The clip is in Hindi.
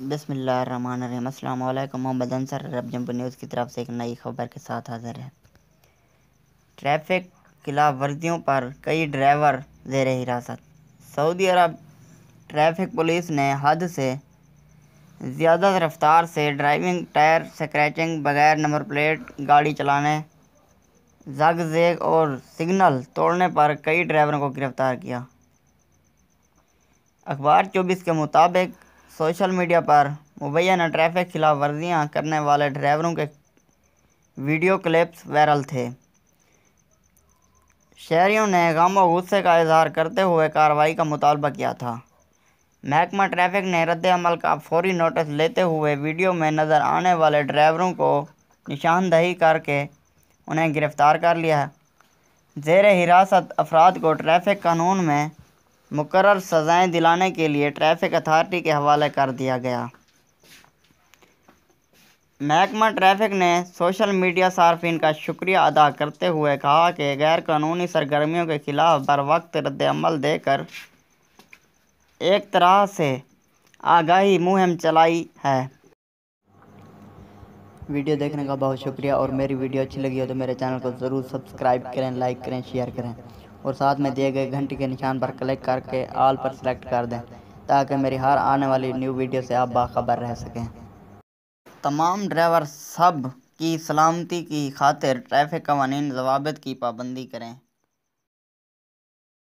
अस्सलाम मोहम्मद अंसर रब जंप न्यूज़ की तरफ़ से एक नई खबर के साथ हाजिर है। ट्रैफ़िक खिलाफ वर्जियों पर कई ड्राइवर जेर हिरासत। सऊदी अरब ट्रैफ़िक पुलिस ने हद से ज़्यादा रफ्तार से ड्राइविंग टायर स्क्रैचिंग बगैर नंबर प्लेट, गाड़ी चलाने जग जेग और सिग्नल तोड़ने पर कई ड्राइवरों को गिरफ़्तार किया। अखबार चौबीस के मुताबिक सोशल मीडिया पर मुबैना ट्रैफ़िक खिलाफ वर्जियाँ करने वाले ड्राइवरों के वीडियो क्लिप्स वायरल थे। शहरियों ने गम व गुस्से का इजहार करते हुए कार्रवाई का मुतालबा किया था। महकमा ट्रैफ़िक ने रद्द अमल का फौरी नोटिस लेते हुए वीडियो में नज़र आने वाले ड्राइवरों को निशानदही करके उन्हें गिरफ़्तार कर लिया। जेर हिरासत अफराद को ट्रैफ़िक कानून में मुकर सज़ाएँ दिलाने के लिए ट्रैफ़िक अथार्टी के हवाले कर दिया गया। महकमा ट्रैफ़िक ने सोशल मीडिया सार्फिन का शुक्रिया अदा करते हुए कहा कि गैर कानूनी सरगर्मियों के खिलाफ बर वक्त रद्द अमल देकर एक तरह से आगाही मुहिम चलाई है। वीडियो देखने का बहुत शुक्रिया और मेरी वीडियो अच्छी लगी हो तो मेरे चैनल को ज़रूर सब्सक्राइब करें, लाइक करें, शेयर करें। और साथ में दिए गए घंटे के निशान पर क्लिक करके आल पर सेलेक्ट कर दें, ताकि मेरी हर आने वाली न्यू वीडियो से आप बाखबर रह सकें। तमाम ड्राइवर सब की सलामती की खातिर ट्रैफ़िक कवानीन जवाब की पाबंदी करें।